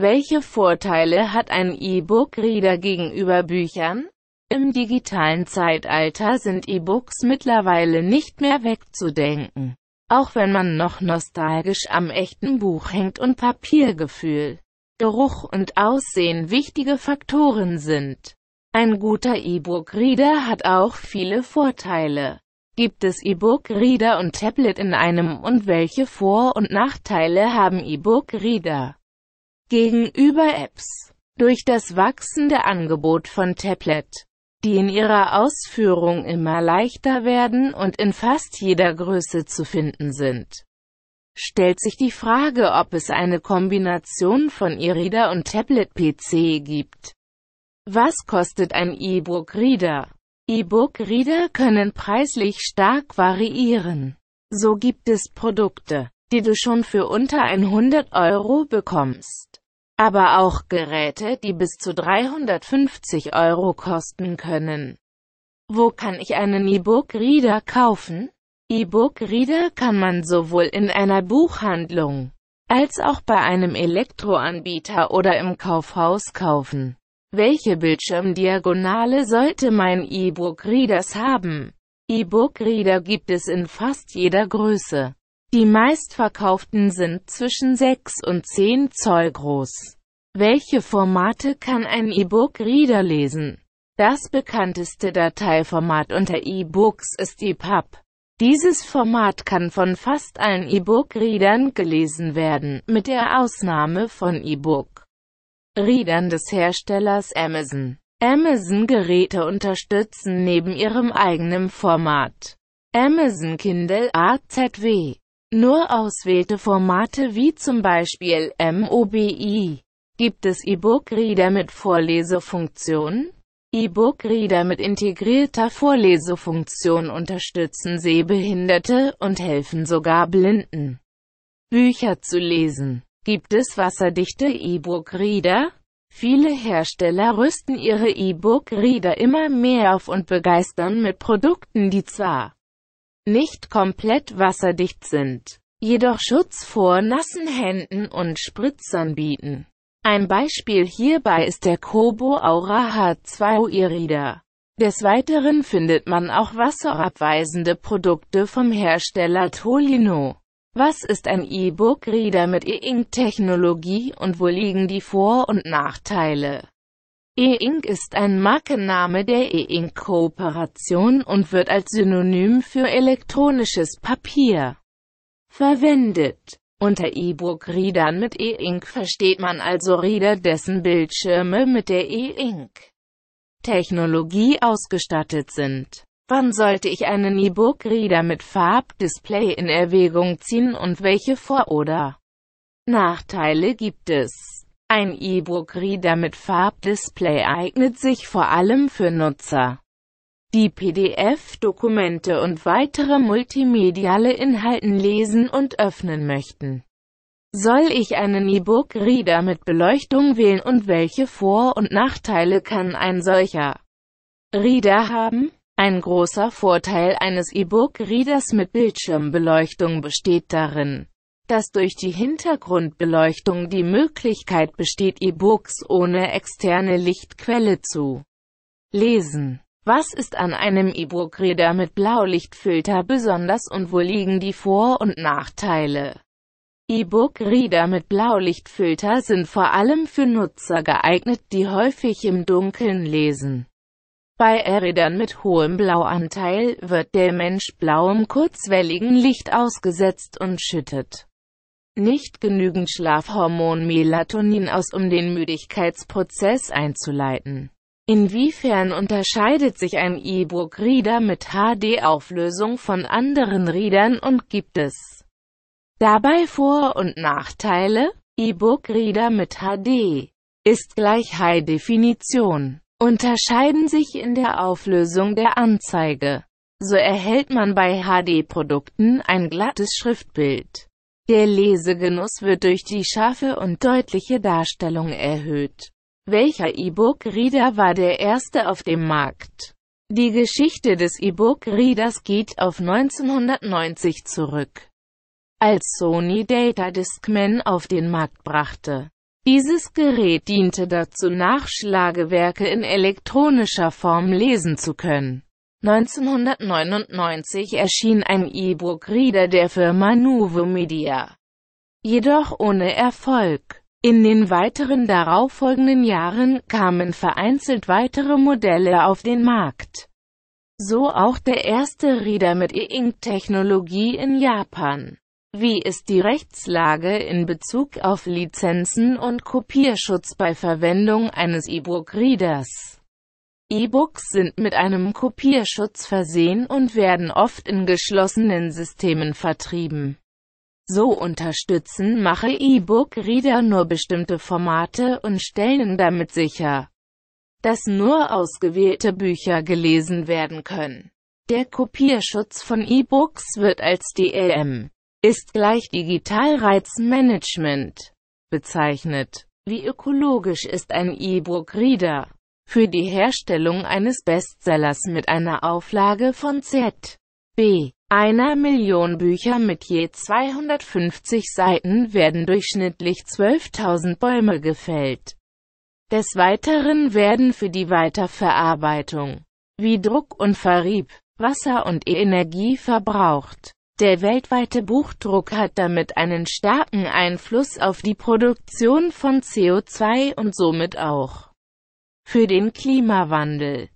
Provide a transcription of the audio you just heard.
Welche Vorteile hat ein E-Book-Reader gegenüber Büchern? Im digitalen Zeitalter sind E-Books mittlerweile nicht mehr wegzudenken. Auch wenn man noch nostalgisch am echten Buch hängt und Papiergefühl, Geruch und Aussehen wichtige Faktoren sind. Ein guter E-Book-Reader hat auch viele Vorteile. Gibt es E-Book-Reader und Tablet in einem und welche Vor- und Nachteile haben E-Book-Reader? Gegenüber Apps. Durch das wachsende Angebot von Tablet, die in ihrer Ausführung immer leichter werden und in fast jeder Größe zu finden sind, stellt sich die Frage, ob es eine Kombination von E-Reader und Tablet-PC gibt. Was kostet ein E-Book-Reader? E-Book-Reader können preislich stark variieren. So gibt es Produkte, die du schon für unter 100 Euro bekommst aber auch Geräte, die bis zu 350 Euro kosten können. Wo kann ich einen E-Book-Reader kaufen? E-Book-Reader kann man sowohl in einer Buchhandlung als auch bei einem Elektroanbieter oder im Kaufhaus kaufen. Welche Bildschirmdiagonale sollte mein E-Book-Readers haben? E-Book-Reader gibt es in fast jeder Größe. Die meistverkauften sind zwischen 6 und 10 Zoll groß. Welche Formate kann ein E-Book-Reader lesen? Das bekannteste Dateiformat unter E-Books ist EPUB. Dieses Format kann von fast allen E-Book-Readern gelesen werden, mit der Ausnahme von E-Book-Readern des Herstellers Amazon. Amazon-Geräte unterstützen neben ihrem eigenen Format Amazon Kindle AZW nur auswählte Formate wie zum Beispiel MOBI. Gibt es E-Book-Reader mit Vorlesefunktion? E-Book-Reader mit integrierter Vorlesefunktion unterstützen Sehbehinderte und helfen sogar Blinden, Bücher zu lesen. Gibt es wasserdichte E-Book-Reader? Viele Hersteller rüsten ihre E-Book-Reader immer mehr auf und begeistern mit Produkten, die zwar nicht komplett wasserdicht sind, jedoch Schutz vor nassen Händen und Spritzern bieten. Ein Beispiel hierbei ist der Kobo Aura H2 E-Reader. Des Weiteren findet man auch wasserabweisende Produkte vom Hersteller Tolino. Was ist ein E-Book-Reader mit E-Ink-Technologie und wo liegen die Vor- und Nachteile? E-Ink ist ein Markenname der E-Ink-Kooperation und wird als Synonym für elektronisches Papier verwendet. Unter E-Book-Readern mit E-Ink versteht man also Reader, dessen Bildschirme mit der E-Ink-Technologie ausgestattet sind. Wann sollte ich einen E-Book-Reader mit Farbdisplay in Erwägung ziehen und welche Vor- oder Nachteile gibt es? Ein E-Book-Reader mit Farbdisplay eignet sich vor allem für Nutzer, die PDF-Dokumente und weitere multimediale Inhalten lesen und öffnen möchten. Soll ich einen E-Book-Reader mit Beleuchtung wählen und welche Vor- und Nachteile kann ein solcher Reader haben? Ein großer Vorteil eines E-Book-Readers mit Bildschirmbeleuchtung besteht darin, dass durch die Hintergrundbeleuchtung die Möglichkeit besteht E-Books ohne externe Lichtquelle zu lesen. Was ist an einem E-Book-Reader mit Blaulichtfilter besonders und wo liegen die Vor- und Nachteile? E-Book-Reader mit Blaulichtfilter sind vor allem für Nutzer geeignet, die häufig im Dunkeln lesen. Bei E-Readern mit hohem Blauanteil wird der Mensch blauem kurzwelligen Licht ausgesetzt und schüttet nicht genügend Schlafhormon Melatonin aus, um den Müdigkeitsprozess einzuleiten. Inwiefern unterscheidet sich ein E-Book-Reader mit HD-Auflösung von anderen Readern und gibt es dabei Vor- und Nachteile? E-Book-Reader mit HD ist gleich High Definition, unterscheiden sich in der Auflösung der Anzeige. So erhält man bei HD-Produkten ein glattes Schriftbild. Der Lesegenuss wird durch die scharfe und deutliche Darstellung erhöht. Welcher E-Book-Reader war der erste auf dem Markt? Die Geschichte des E-Book-Readers geht auf 1990 zurück. Als Sony Data Discman auf den Markt brachte, Dieses Gerät diente dazu Nachschlagewerke in elektronischer Form lesen zu können. 1999 erschien ein E-Book-Reader der Firma Nuvo Media. Jedoch ohne Erfolg. In den weiteren darauffolgenden Jahren kamen vereinzelt weitere Modelle auf den Markt. So auch der erste Reader mit E-Ink-Technologie in Japan. Wie ist die Rechtslage in Bezug auf Lizenzen und Kopierschutz bei Verwendung eines E-Book-Readers? E-Books sind mit einem Kopierschutz versehen und werden oft in geschlossenen Systemen vertrieben. So unterstützen mache E-Book-Reader nur bestimmte Formate und stellen damit sicher, dass nur ausgewählte Bücher gelesen werden können. Der Kopierschutz von E-Books wird als DLM ist gleich Digitalreizmanagement bezeichnet. Wie ökologisch ist ein E-Book-Reader? für die Herstellung eines Bestsellers mit einer Auflage von Z. B. Einer Million Bücher mit je 250 Seiten werden durchschnittlich 12.000 Bäume gefällt. Des Weiteren werden für die Weiterverarbeitung, wie Druck und Verrieb, Wasser und Energie verbraucht. Der weltweite Buchdruck hat damit einen starken Einfluss auf die Produktion von CO2 und somit auch für den Klimawandel